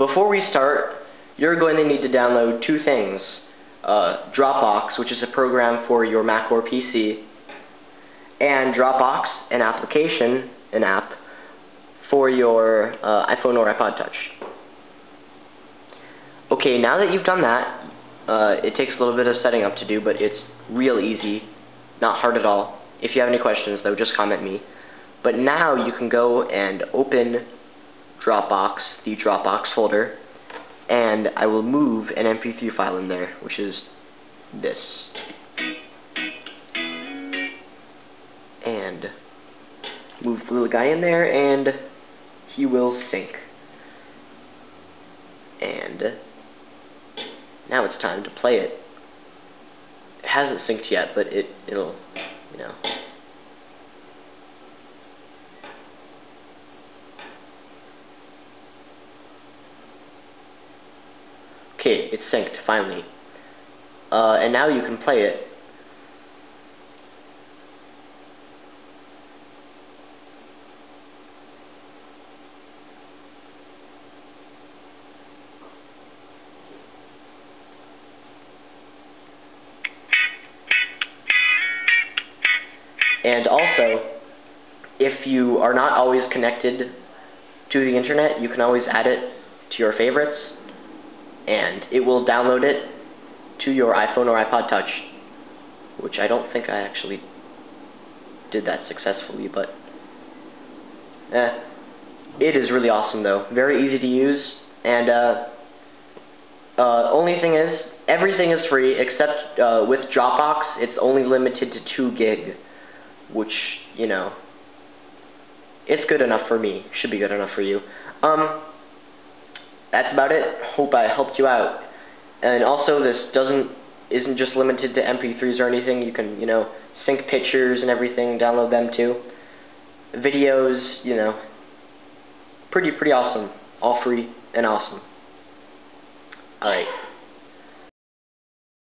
before we start, you're going to need to download two things. Uh, Dropbox, which is a program for your Mac or PC, and Dropbox, an application, an app, for your uh, iPhone or iPod Touch. Okay, now that you've done that, uh, it takes a little bit of setting up to do, but it's real easy, not hard at all. If you have any questions, though, just comment me. But now you can go and open Dropbox, the Dropbox folder, and I will move an MP3 file in there, which is this. And move the little guy in there, and he will sync. And now it's time to play it. It hasn't synced yet, but it, it'll, you know. Okay, it's synced, finally. Uh, and now you can play it. And also, if you are not always connected to the internet, you can always add it to your favorites and it will download it to your iPhone or iPod Touch, which I don't think I actually did that successfully, but eh. It is really awesome though. Very easy to use, and uh, uh, only thing is, everything is free except uh, with Dropbox, it's only limited to 2 gig, which, you know, it's good enough for me. Should be good enough for you. Um, that's about it. Hope I helped you out. And also, this doesn't isn't just limited to MP3s or anything. You can, you know, sync pictures and everything, download them too. Videos, you know, pretty pretty awesome. All free and awesome. Alright.